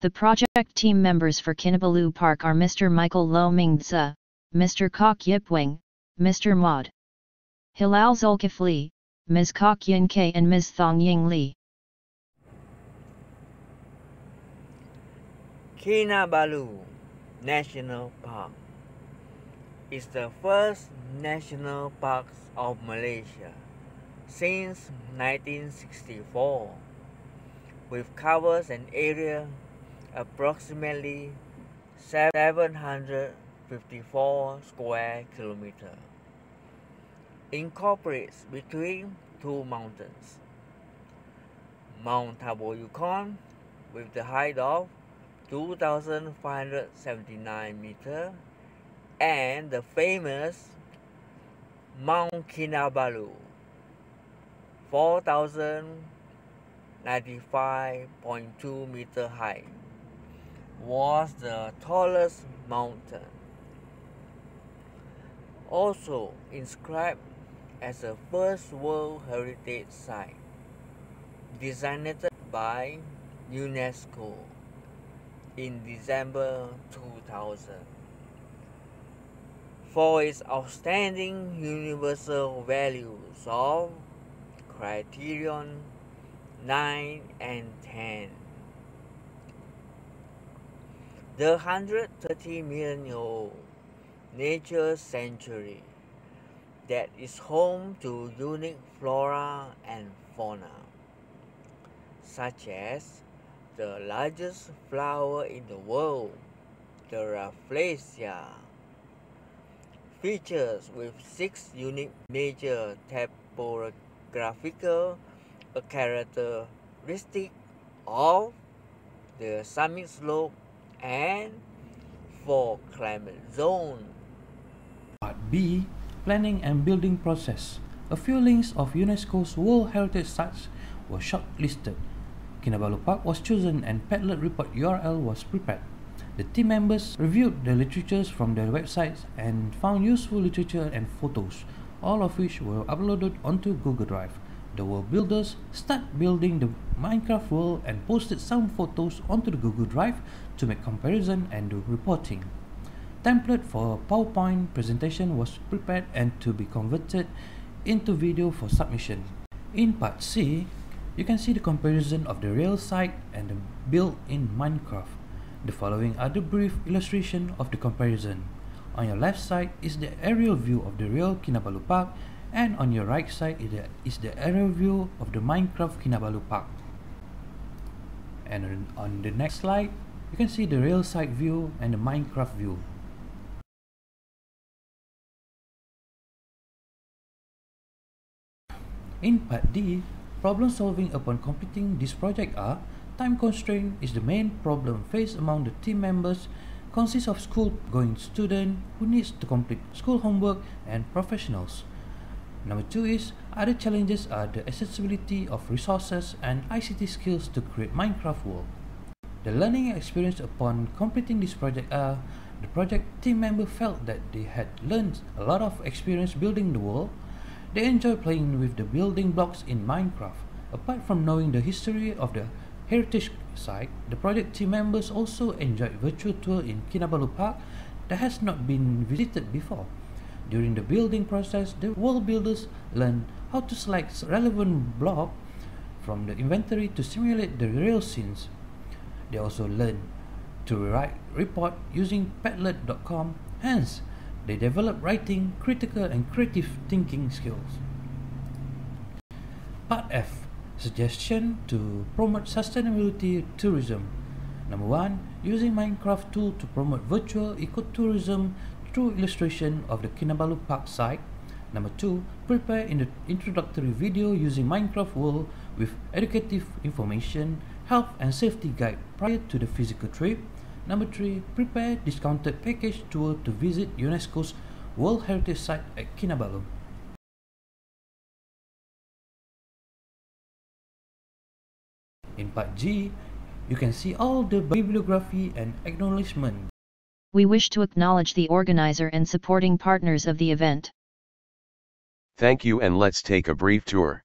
The project team members for Kinabalu Park are Mr. Michael Lo Ming Tse, Mr. Kok Yip Wing, Mr. Maud Hilal Zulkifli, Ms. Kok Yin K and Ms. Thong Ying Lee. Kinabalu National Park is the first national park of Malaysia since 1964, which covers an area approximately 754 square kilometers. Incorporates between two mountains. Mount Tambuyukon with the height of 2,579 meters and the famous Mount Kinabalu 4,095.2 meter high was the tallest mountain also inscribed as a first World Heritage Site designated by UNESCO in December 2000 for its outstanding universal values of criterion 9 and 10. The 130 million year old nature sanctuary that is home to unique flora and fauna, such as the largest flower in the world, the Rafflesia, features with six unique major topographical characteristics of the summit slope and four climate zone. Part B Planning and Building Process. A few links of UNESCO's World Heritage Sites were shortlisted. Kinabalu Park was chosen and Padlet report URL was prepared. The team members reviewed the literatures from their websites and found useful literature and photos, all of which were uploaded onto Google Drive. The world builders start building the Minecraft world and posted some photos onto the Google Drive to make comparison and do reporting. Template for a PowerPoint presentation was prepared and to be converted into video for submission. In part C, you can see the comparison of the real site and the build in Minecraft. The following are the brief illustration of the comparison. On your left side is the aerial view of the real Kinabalu Park and on your right side is the, aerial view of the Minecraft Kinabalu Park. And on the next slide, you can see the real site view and the Minecraft view. In part D, problem solving upon completing this project are Time constraint is the main problem faced among the team members consists of school-going student who needs to complete school homework and professionals. Number two is other challenges are the accessibility of resources and ICT skills to create Minecraft world. The learning experience upon completing this project are the project team member felt that they had learned a lot of experience building the world. They enjoy playing with the building blocks in Minecraft. Apart from knowing the history of the heritage site, the project team members also enjoyed virtual tour in Kinabalu Park that has not been visited before. During the building process, the world builders learned how to select relevant block from the inventory to simulate the real scenes. They also learned to write report using Padlet.com. Hence, they developed writing, critical and creative thinking skills. Part F Suggestion to promote sustainability tourism. Number one, using Minecraft tool to promote virtual ecotourism through illustration of the Kinabalu Park site. Number two, prepare the introductory video using Minecraft world with educative information, health and safety guide prior to the physical trip. Number three, prepare discounted package tour to visit UNESCO's World Heritage Site at Kinabalu. In part G, you can see all the bibliography and acknowledgement. We wish to acknowledge the organizer and supporting partners of the event. Thank you and let's take a brief tour.